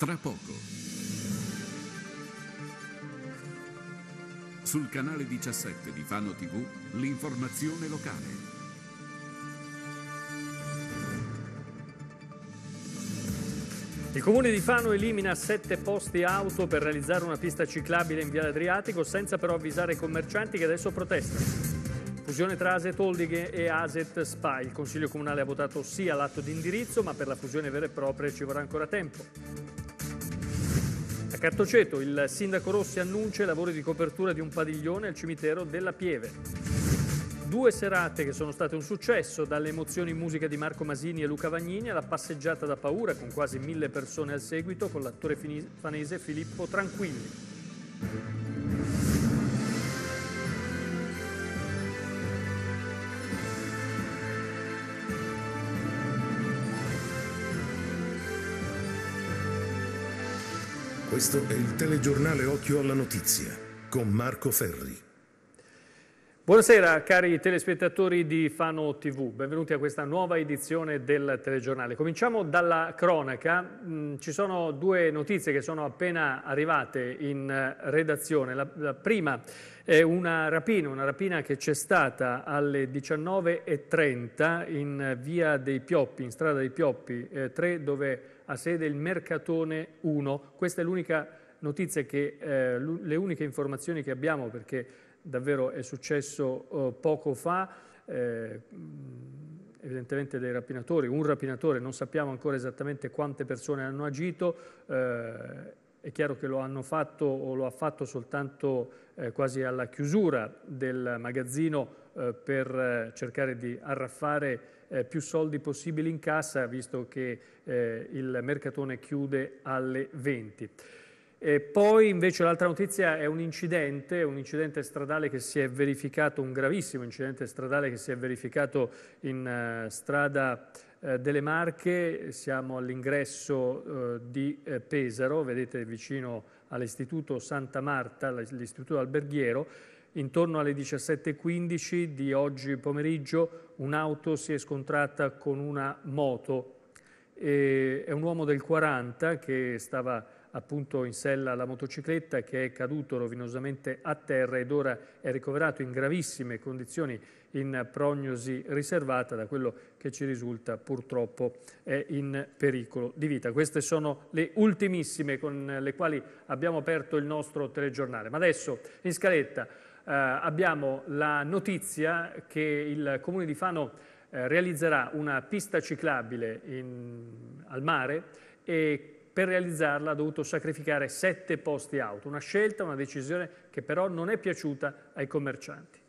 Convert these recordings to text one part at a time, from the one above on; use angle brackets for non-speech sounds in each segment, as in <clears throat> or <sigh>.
tra poco. Sul canale 17 di Fano TV, l'informazione locale. Il comune di Fano elimina sette posti auto per realizzare una pista ciclabile in Viale Adriatico senza però avvisare i commercianti che adesso protestano. Fusione tra Aset Holding e Aset SPA. Il Consiglio Comunale ha votato sì all'atto di indirizzo, ma per la fusione vera e propria ci vorrà ancora tempo. Cartoceto il sindaco Rossi annuncia i lavori di copertura di un padiglione al cimitero della Pieve. Due serate che sono state un successo, dalle emozioni in musica di Marco Masini e Luca Vagnini alla passeggiata da paura con quasi mille persone al seguito con l'attore fanese Filippo Tranquilli. Questo è il telegiornale Occhio alla Notizia con Marco Ferri. Buonasera cari telespettatori di Fano TV, benvenuti a questa nuova edizione del telegiornale. Cominciamo dalla cronaca, mm, ci sono due notizie che sono appena arrivate in eh, redazione. La, la prima è una rapina, una rapina che c'è stata alle 19.30 in via dei Pioppi, in strada dei Pioppi eh, 3 dove ha sede il Mercatone 1. Questa è l'unica notizia che, eh, le uniche informazioni che abbiamo perché davvero è successo uh, poco fa, eh, evidentemente dei rapinatori, un rapinatore, non sappiamo ancora esattamente quante persone hanno agito, eh, è chiaro che lo hanno fatto o lo ha fatto soltanto eh, quasi alla chiusura del magazzino eh, per eh, cercare di arraffare più soldi possibili in cassa, visto che il mercatone chiude alle 20. E poi invece l'altra notizia è un incidente, un incidente stradale che si è verificato, un gravissimo incidente stradale che si è verificato in uh, strada uh, delle Marche, siamo all'ingresso uh, di Pesaro, vedete vicino all'istituto Santa Marta, l'istituto alberghiero, intorno alle 17.15 di oggi pomeriggio un'auto si è scontrata con una moto, e è un uomo del 40 che stava appunto in sella alla motocicletta che è caduto rovinosamente a terra ed ora è ricoverato in gravissime condizioni in prognosi riservata, da quello che ci risulta purtroppo è in pericolo di vita. Queste sono le ultimissime con le quali abbiamo aperto il nostro telegiornale. Ma adesso in scaletta eh, abbiamo la notizia che il Comune di Fano eh, realizzerà una pista ciclabile in, al mare e per realizzarla ha dovuto sacrificare sette posti auto, una scelta, una decisione che però non è piaciuta ai commercianti.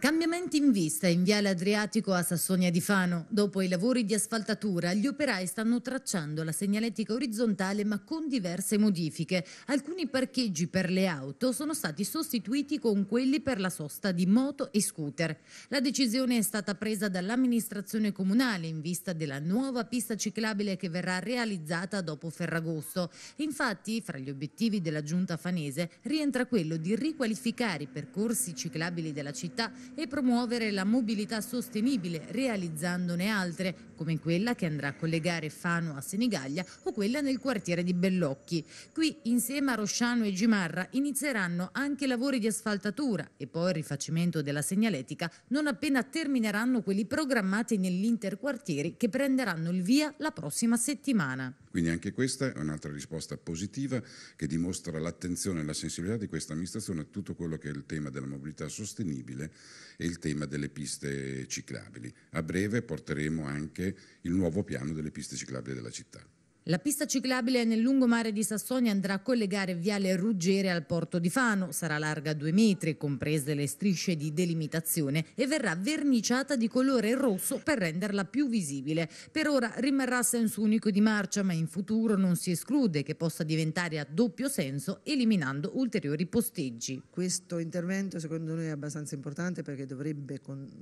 Cambiamenti in vista in Viale Adriatico a Sassonia di Fano. Dopo i lavori di asfaltatura, gli operai stanno tracciando la segnaletica orizzontale ma con diverse modifiche. Alcuni parcheggi per le auto sono stati sostituiti con quelli per la sosta di moto e scooter. La decisione è stata presa dall'amministrazione comunale in vista della nuova pista ciclabile che verrà realizzata dopo Ferragosto. Infatti, fra gli obiettivi della giunta fanese rientra quello di riqualificare i percorsi ciclabili della città e promuovere la mobilità sostenibile realizzandone altre, come quella che andrà a collegare Fano a Senigallia o quella nel quartiere di Bellocchi. Qui, insieme a Rosciano e Gimarra, inizieranno anche lavori di asfaltatura e poi il rifacimento della segnaletica non appena termineranno quelli programmati nell'interquartieri che prenderanno il via la prossima settimana. Quindi anche questa è un'altra risposta positiva che dimostra l'attenzione e la sensibilità di questa amministrazione a tutto quello che è il tema della mobilità sostenibile e il tema delle piste ciclabili. A breve porteremo anche il nuovo piano delle piste ciclabili della città. La pista ciclabile nel lungomare di Sassonia andrà a collegare Viale Ruggere al porto di Fano. Sarà larga due metri, comprese le strisce di delimitazione, e verrà verniciata di colore rosso per renderla più visibile. Per ora rimarrà a senso unico di marcia, ma in futuro non si esclude che possa diventare a doppio senso, eliminando ulteriori posteggi. Questo intervento secondo noi è abbastanza importante perché dovrebbe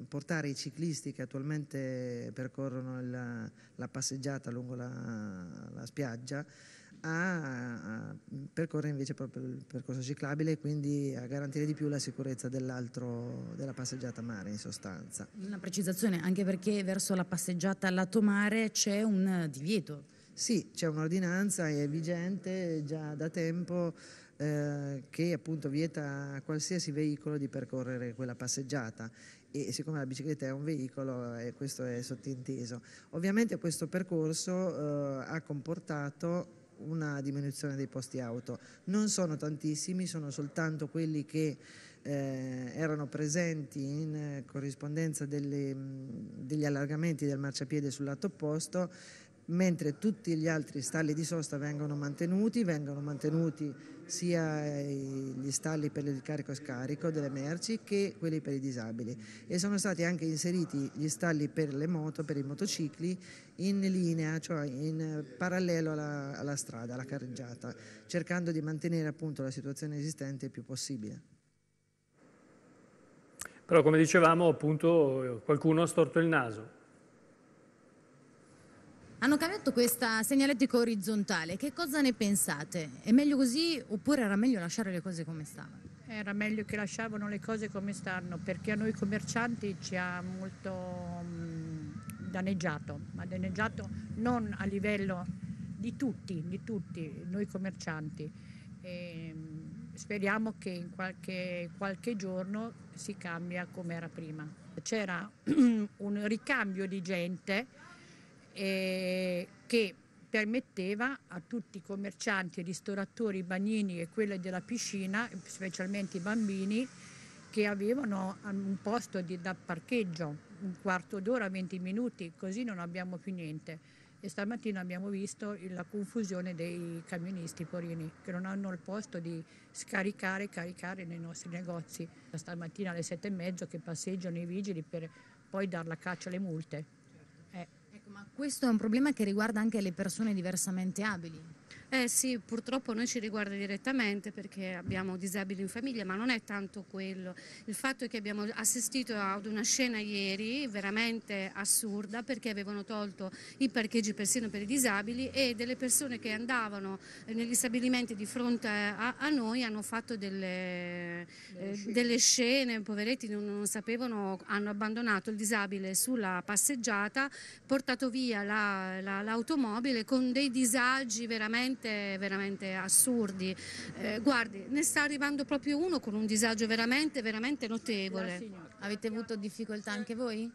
portare i ciclisti che attualmente percorrono la, la passeggiata lungo la la spiaggia a, a percorrere invece proprio il percorso ciclabile e quindi a garantire di più la sicurezza della passeggiata mare in sostanza. Una precisazione anche perché verso la passeggiata lato mare c'è un divieto. Sì, c'è un'ordinanza, è vigente già da tempo eh, che appunto vieta a qualsiasi veicolo di percorrere quella passeggiata e siccome la bicicletta è un veicolo eh, questo è sottinteso. Ovviamente questo percorso eh, ha comportato una diminuzione dei posti auto. Non sono tantissimi, sono soltanto quelli che eh, erano presenti in corrispondenza delle, degli allargamenti del marciapiede sul lato opposto mentre tutti gli altri stalli di sosta vengono mantenuti, vengono mantenuti sia gli stalli per il carico e scarico delle merci che quelli per i disabili e sono stati anche inseriti gli stalli per le moto, per i motocicli in linea, cioè in parallelo alla, alla strada, alla carreggiata, cercando di mantenere appunto la situazione esistente il più possibile. Però come dicevamo appunto qualcuno ha storto il naso. Hanno cambiato questa segnaletica orizzontale, che cosa ne pensate? È meglio così oppure era meglio lasciare le cose come stavano? Era meglio che lasciavano le cose come stanno perché a noi commercianti ci ha molto mh, danneggiato, ma danneggiato non a livello di tutti, di tutti noi commercianti. E, speriamo che in qualche, qualche giorno si cambia come era prima. C'era <clears throat> un ricambio di gente eh, che permetteva a tutti i commercianti, ristoratori, bagnini e quelli della piscina, specialmente i bambini, che avevano un posto di, da parcheggio, un quarto d'ora, 20 minuti, così non abbiamo più niente. E stamattina abbiamo visto la confusione dei camionisti porini che non hanno il posto di scaricare e caricare nei nostri negozi. Stamattina alle sette e mezzo che passeggiano i vigili per poi dar la caccia alle multe. Ma questo è un problema che riguarda anche le persone diversamente abili. Eh sì, purtroppo noi ci riguarda direttamente perché abbiamo disabili in famiglia, ma non è tanto quello. Il fatto è che abbiamo assistito ad una scena ieri veramente assurda perché avevano tolto i parcheggi persino per i disabili e delle persone che andavano negli stabilimenti di fronte a, a noi hanno fatto delle, eh, delle scene, poveretti non, non, sapevano, hanno abbandonato il disabile sulla passeggiata, portato via l'automobile la, la, con dei disagi veramente veramente, veramente assurdi. Eh, guardi, ne sta arrivando proprio uno con un disagio veramente, veramente notevole. Avete avuto difficoltà anche voi?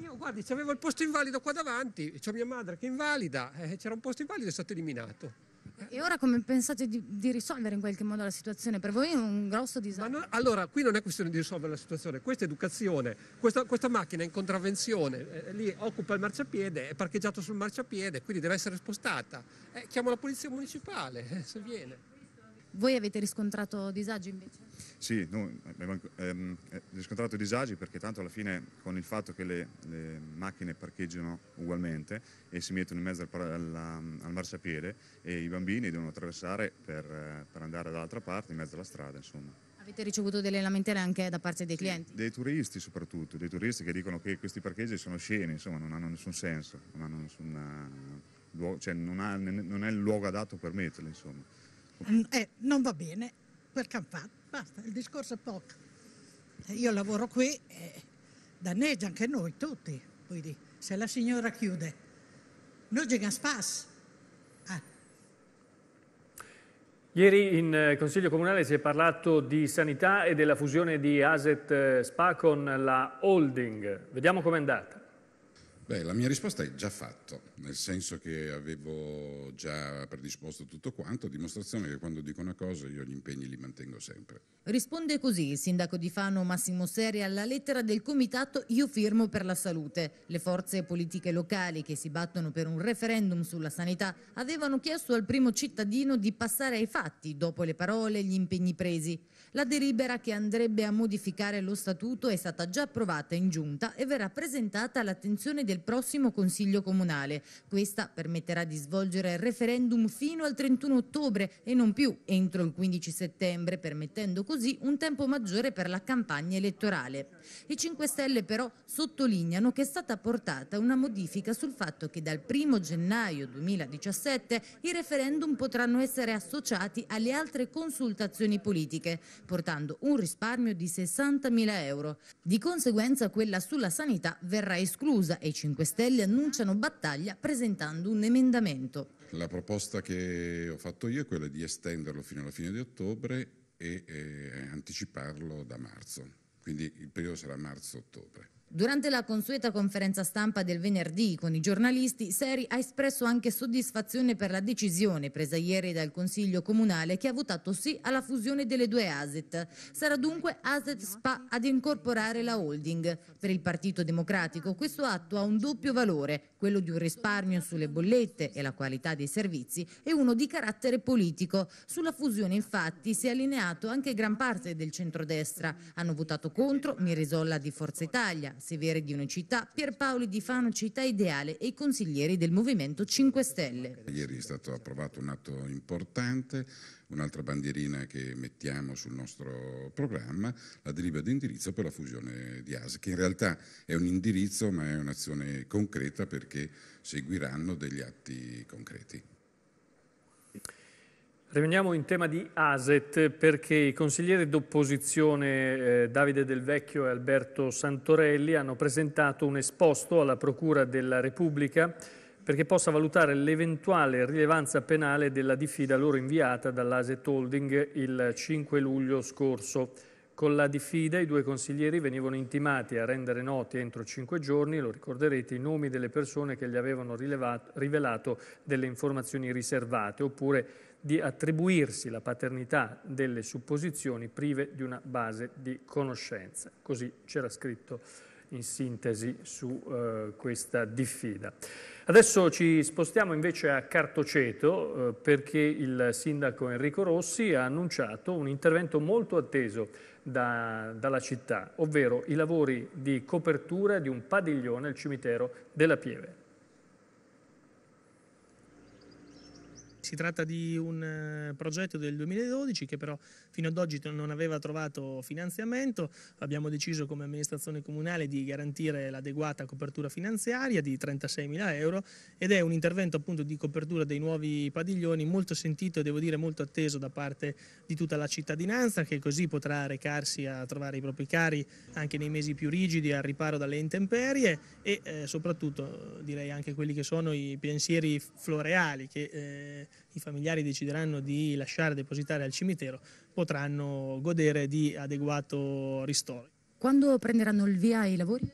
io guardi, c'avevo il posto invalido qua davanti, c'ho mia madre che è invalida, eh, c'era un posto invalido e è stato eliminato. E ora come pensate di, di, risolvere in qualche modo la situazione? Per voi è un grosso disagio. No, allora, qui non è questione di risolvere la situazione, questa è educazione. Questa, questa macchina è in contravvenzione, eh, lì occupa il marciapiede, è parcheggiato sul marciapiede, quindi deve essere spostata. Eh, chiamo la polizia municipale, eh, se viene. Voi avete riscontrato disagi invece? Sì, noi abbiamo ehm, riscontrato disagi perché tanto alla fine con il fatto che le, le macchine parcheggiano ugualmente e si mettono in mezzo al, al, al marciapiede e i bambini devono attraversare per, per andare dall'altra parte in mezzo alla strada. Insomma. Avete ricevuto delle lamentele anche da parte dei clienti? Dei turisti soprattutto, dei turisti che dicono che questi parcheggi sono sceni, insomma non hanno nessun senso, non, hanno nessuna, cioè non, ha, non è il luogo adatto per metterli. Insomma. Eh, non va bene quel campano, basta, il discorso è poco. Io lavoro qui e danneggia anche noi tutti, quindi se la signora chiude, noi giochiamo spas. Ah. Ieri in eh, Consiglio Comunale si è parlato di sanità e della fusione di Aset eh, Spa con la holding. Vediamo com'è andata. Beh, la mia risposta è già fatto, nel senso che avevo già predisposto tutto quanto, dimostrazione che quando dico una cosa io gli impegni li mantengo sempre. Risponde così il sindaco di Fano Massimo Seri alla lettera del comitato Io firmo per la salute. Le forze politiche locali che si battono per un referendum sulla sanità avevano chiesto al primo cittadino di passare ai fatti dopo le parole e gli impegni presi. La delibera che andrebbe a modificare lo statuto è stata già approvata in giunta e verrà presentata all'attenzione dei del prossimo Consiglio Comunale. Questa permetterà di svolgere il referendum fino al 31 ottobre e non più entro il 15 settembre, permettendo così un tempo maggiore per la campagna elettorale. I 5 Stelle però sottolineano che è stata portata una modifica sul fatto che dal 1 gennaio 2017 i referendum potranno essere associati alle altre consultazioni politiche, portando un risparmio di 60.000 euro. Di conseguenza quella sulla sanità verrà esclusa e i 5 Stelle annunciano battaglia presentando un emendamento. La proposta che ho fatto io è quella di estenderlo fino alla fine di ottobre e eh, anticiparlo da marzo, quindi il periodo sarà marzo-ottobre. Durante la consueta conferenza stampa del venerdì con i giornalisti, Seri ha espresso anche soddisfazione per la decisione presa ieri dal Consiglio Comunale che ha votato sì alla fusione delle due ASET. Sarà dunque ASET SPA ad incorporare la holding. Per il Partito Democratico questo atto ha un doppio valore, quello di un risparmio sulle bollette e la qualità dei servizi e uno di carattere politico. Sulla fusione infatti si è allineato anche gran parte del centrodestra. Hanno votato contro Mirisolla di Forza Italia, Severi di Unicità, Pierpaoli di Fano Città Ideale e i consiglieri del Movimento 5 Stelle. Ieri è stato approvato un atto importante, un'altra bandierina che mettiamo sul nostro programma, la delibera di indirizzo per la fusione di ASE, che in realtà è un indirizzo ma è un'azione concreta perché seguiranno degli atti concreti. Rimaniamo in tema di ASET perché i consiglieri d'opposizione eh, Davide Del Vecchio e Alberto Santorelli hanno presentato un esposto alla Procura della Repubblica perché possa valutare l'eventuale rilevanza penale della diffida loro inviata dall'ASET Holding il 5 luglio scorso. Con la diffida i due consiglieri venivano intimati a rendere noti entro cinque giorni, lo ricorderete, i nomi delle persone che gli avevano rivelato delle informazioni riservate oppure di attribuirsi la paternità delle supposizioni prive di una base di conoscenza. Così c'era scritto in sintesi su eh, questa diffida. Adesso ci spostiamo invece a Cartoceto eh, perché il sindaco Enrico Rossi ha annunciato un intervento molto atteso da, dalla città, ovvero i lavori di copertura di un padiglione al cimitero della Pieve. Si tratta di un eh, progetto del 2012 che però fino ad oggi non aveva trovato finanziamento. Abbiamo deciso come amministrazione comunale di garantire l'adeguata copertura finanziaria di 36 mila euro ed è un intervento appunto di copertura dei nuovi padiglioni molto sentito e devo dire molto atteso da parte di tutta la cittadinanza che così potrà recarsi a trovare i propri cari anche nei mesi più rigidi al riparo dalle intemperie e eh, soprattutto direi anche quelli che sono i pensieri floreali che eh, i familiari decideranno di lasciare depositare al cimitero potranno godere di adeguato ristoro. Quando prenderanno il via i lavori?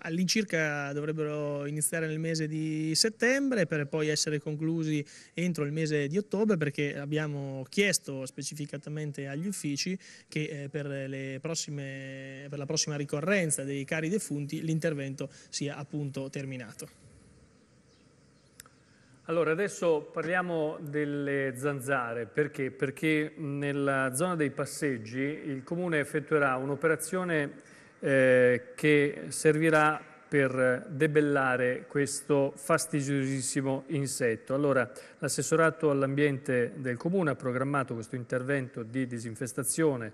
All'incirca dovrebbero iniziare nel mese di settembre per poi essere conclusi entro il mese di ottobre perché abbiamo chiesto specificatamente agli uffici che eh, per, prossime, per la prossima ricorrenza dei cari defunti l'intervento sia appunto terminato. Allora, adesso parliamo delle zanzare, perché? Perché nella zona dei passeggi il Comune effettuerà un'operazione eh, che servirà per debellare questo fastidiosissimo insetto. Allora, l'assessorato all'ambiente del Comune ha programmato questo intervento di disinfestazione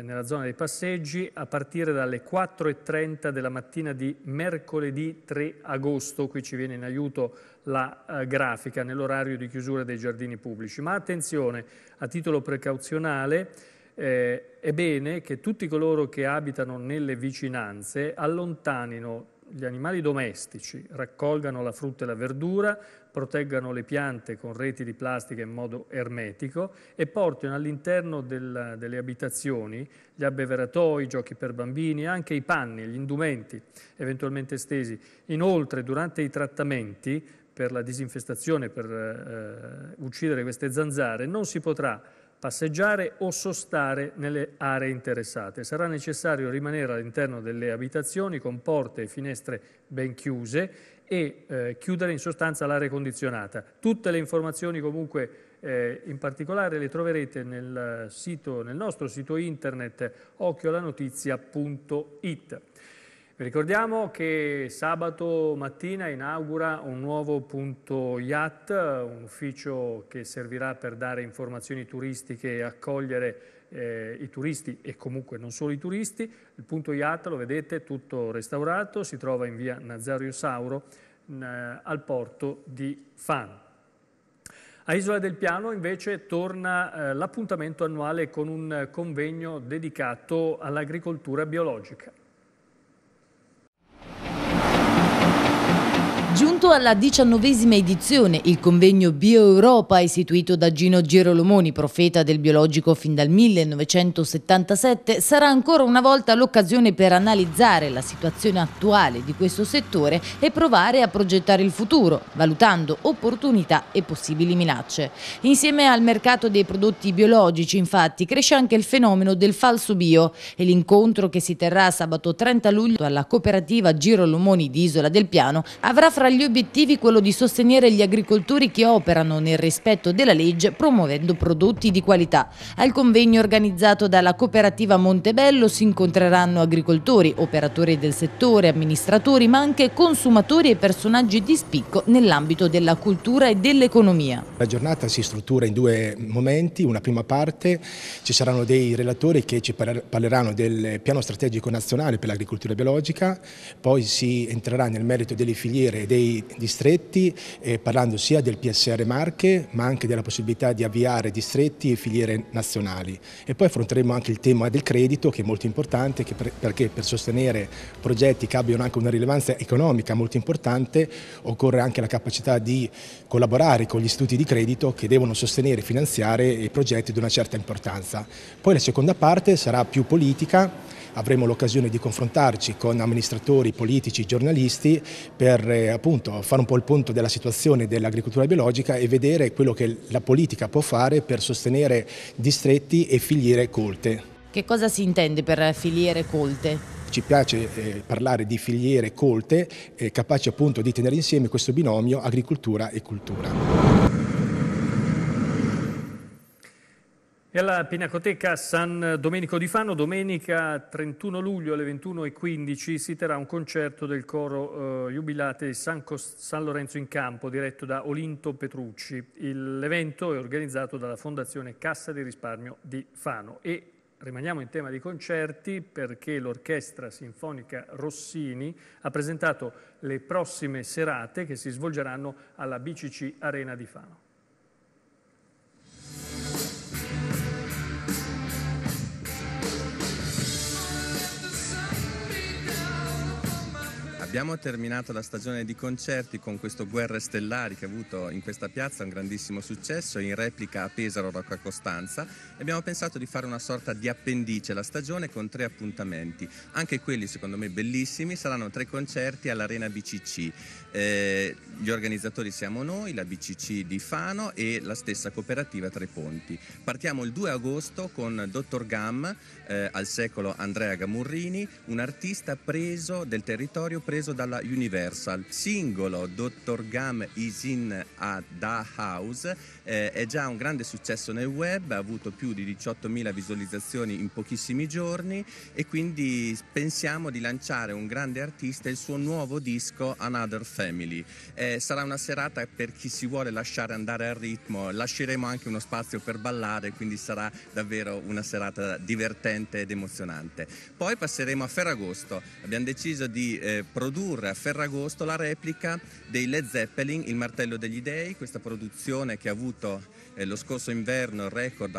nella zona dei passeggi a partire dalle 4.30 della mattina di mercoledì 3 agosto. Qui ci viene in aiuto la eh, grafica nell'orario di chiusura dei giardini pubblici. Ma attenzione, a titolo precauzionale, eh, è bene che tutti coloro che abitano nelle vicinanze allontanino gli animali domestici, raccolgano la frutta e la verdura, proteggano le piante con reti di plastica in modo ermetico e portino all'interno del, delle abitazioni gli abbeveratoi, i giochi per bambini, anche i panni, gli indumenti eventualmente stesi. Inoltre, durante i trattamenti per la disinfestazione, per eh, uccidere queste zanzare, non si potrà passeggiare o sostare nelle aree interessate. Sarà necessario rimanere all'interno delle abitazioni con porte e finestre ben chiuse e eh, chiudere in sostanza l'area condizionata. Tutte le informazioni comunque eh, in particolare le troverete nel, sito, nel nostro sito internet occhiolanotizia.it. Vi ricordiamo che sabato mattina inaugura un nuovo punto IAT, un ufficio che servirà per dare informazioni turistiche e accogliere eh, i turisti e comunque non solo i turisti. Il punto IAT, lo vedete, tutto restaurato, si trova in via Nazario Sauro eh, al porto di Fano. A Isola del Piano invece torna eh, l'appuntamento annuale con un convegno dedicato all'agricoltura biologica. Alla diciannovesima edizione, il convegno Bio Europa, istituito da Gino Girolomoni, profeta del biologico fin dal 1977, sarà ancora una volta l'occasione per analizzare la situazione attuale di questo settore e provare a progettare il futuro, valutando opportunità e possibili minacce. Insieme al mercato dei prodotti biologici, infatti, cresce anche il fenomeno del falso bio e l'incontro che si terrà sabato 30 luglio alla cooperativa Girolomoni di Isola del Piano avrà fra gli obiettivi quello di sostenere gli agricoltori che operano nel rispetto della legge promuovendo prodotti di qualità. Al convegno organizzato dalla cooperativa Montebello si incontreranno agricoltori, operatori del settore, amministratori ma anche consumatori e personaggi di spicco nell'ambito della cultura e dell'economia. La giornata si struttura in due momenti, una prima parte ci saranno dei relatori che ci parleranno del piano strategico nazionale per l'agricoltura biologica, poi si entrerà nel merito delle filiere dei distretti eh, parlando sia del PSR Marche ma anche della possibilità di avviare distretti e filiere nazionali e poi affronteremo anche il tema del credito che è molto importante per, perché per sostenere progetti che abbiano anche una rilevanza economica molto importante occorre anche la capacità di collaborare con gli istituti di credito che devono sostenere e finanziare i progetti di una certa importanza. Poi la seconda parte sarà più politica avremo l'occasione di confrontarci con amministratori, politici, giornalisti per eh, appunto fare un po' il punto della situazione dell'agricoltura biologica e vedere quello che la politica può fare per sostenere distretti e filiere colte. Che cosa si intende per filiere colte? Ci piace eh, parlare di filiere colte, eh, capaci appunto di tenere insieme questo binomio agricoltura e cultura. E alla Pinacoteca San Domenico di Fano, domenica 31 luglio alle 21.15 si terrà un concerto del coro eh, Jubilate San, San, Lorenzo in Campo, diretto da Olinto Petrucci. L'evento è organizzato dalla Fondazione Cassa di Risparmio di Fano e rimaniamo in tema di concerti perché l'Orchestra Sinfonica Rossini ha presentato le prossime serate che si svolgeranno alla BCC Arena di Fano. Abbiamo terminato la stagione di concerti con questo Guerre Stellari che ha avuto in questa piazza un grandissimo successo in replica a Pesaro Rocca Costanza abbiamo pensato di fare una sorta di appendice alla stagione con tre appuntamenti. Anche quelli secondo me bellissimi saranno tre concerti all'Arena BCC. Eh, gli organizzatori siamo noi, la BCC di Fano e la stessa cooperativa Tre Ponti. Partiamo il 2 agosto con Dottor Gam eh, al secolo Andrea Gamurrini, un artista preso del territorio preso dalla Universal. Singolo Dr. Gam is in a Da House eh, è già un grande successo nel web, ha avuto più di 18.000 visualizzazioni in pochissimi giorni e quindi pensiamo di lanciare un grande artista il suo nuovo disco Another Family. Eh, sarà una serata per chi si vuole lasciare andare al ritmo, lasceremo anche uno spazio per ballare, quindi sarà davvero una serata divertente ed emozionante. Poi passeremo a Ferragosto, abbiamo deciso di eh, produrre a Ferragosto la replica dei Led Zeppelin, Il martello degli dei, questa produzione che ha avuto eh, lo scorso inverno il record